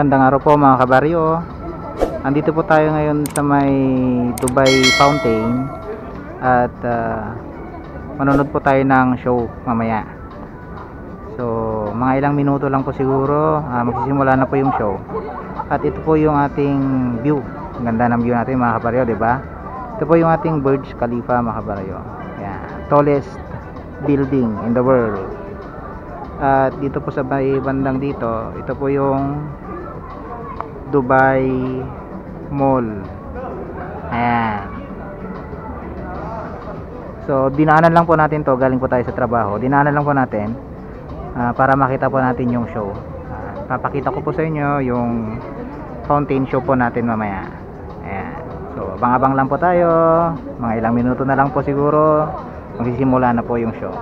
Magandang araw po mga kabaryo. Andito po tayo ngayon sa may Dubai Fountain at ah, manonood po tayo ng show mamaya. So, mga ilang minuto lang po siguro ah, magsisimula na po yung show. At ito po yung ating view. Ang ganda ng view natin mga kabaryo, ba? Ito po yung ating Burj Khalifa mga kabaryo. Yan, tallest building in the world. At dito po sa bandang dito, ito po yung Dubai Mall. Ayan. So, dinaanan lang po natin to galing po tayo sa trabaho. Dinaanan lang po natin ah, para makita po natin yung show. Ah, papakita ko po sa inyo yung fountain show po natin mamaya. Ayan. So, abang-abang lang po tayo. Mga ilang minuto na lang po siguro. Magsisimula na po yung show.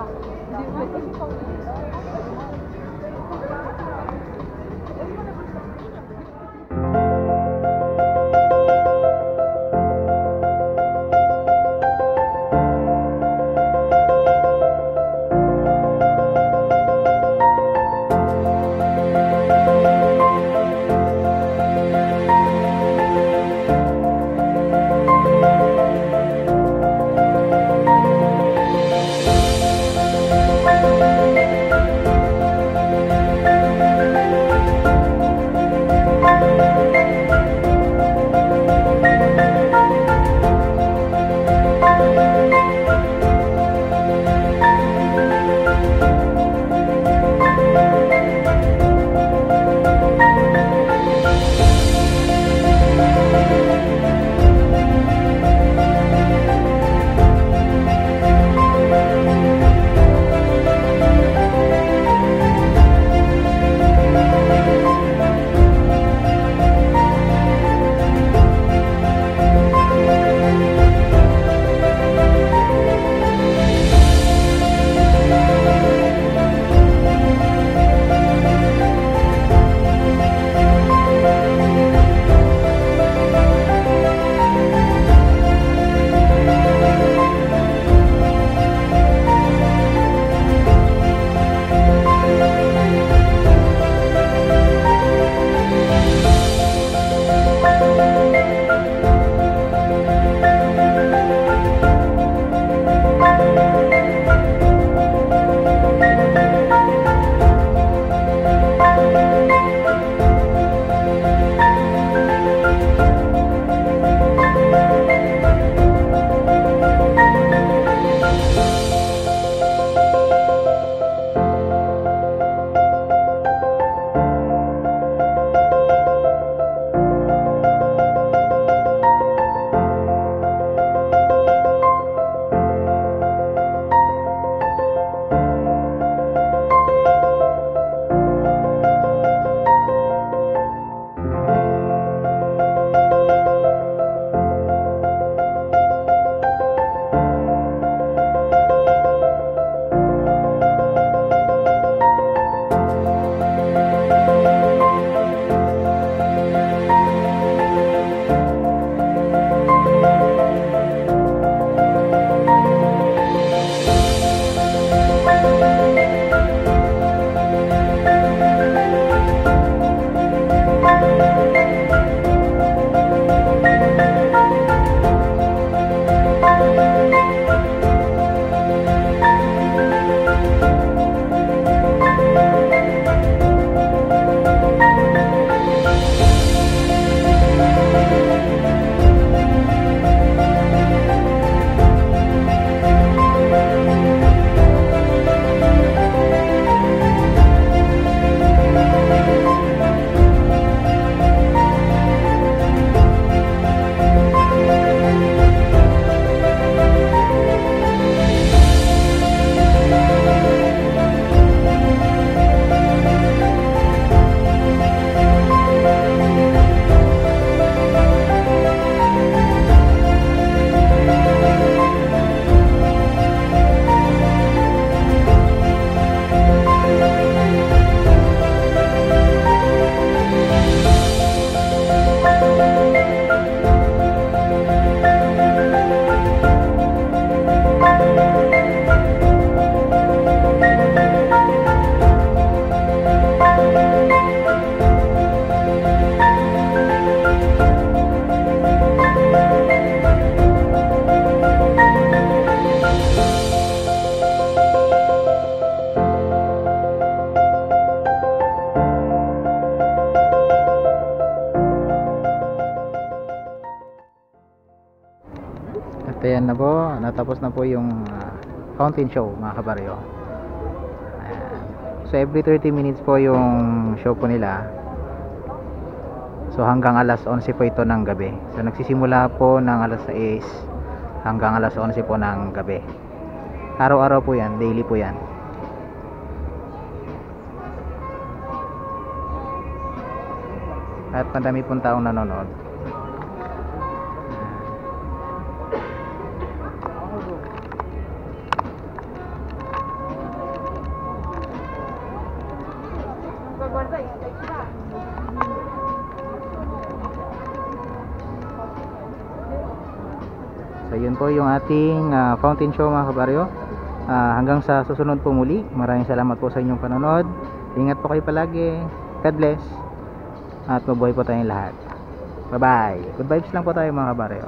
At ayan na po, natapos na po yung ah, fountain show mga kabaryo. So every 30 minutes po yung show po nila. So hanggang alas 11 po ito ng gabi. So nagsisimula po ng alas 6 hanggang alas 11 po ng gabi. Araw-araw po yan, daily po yan. At madami pong taong nanonood. Yun po yung ating ah, fountain show mga kabaryo. Ah, hanggang sa susunod po muli. Maraming salamat po sa inyong panonood. Ingat po kayo palagi. God bless. At mabuhay po tayong lahat. Bye bye. Good vibes lang po tayo mga kabaryo.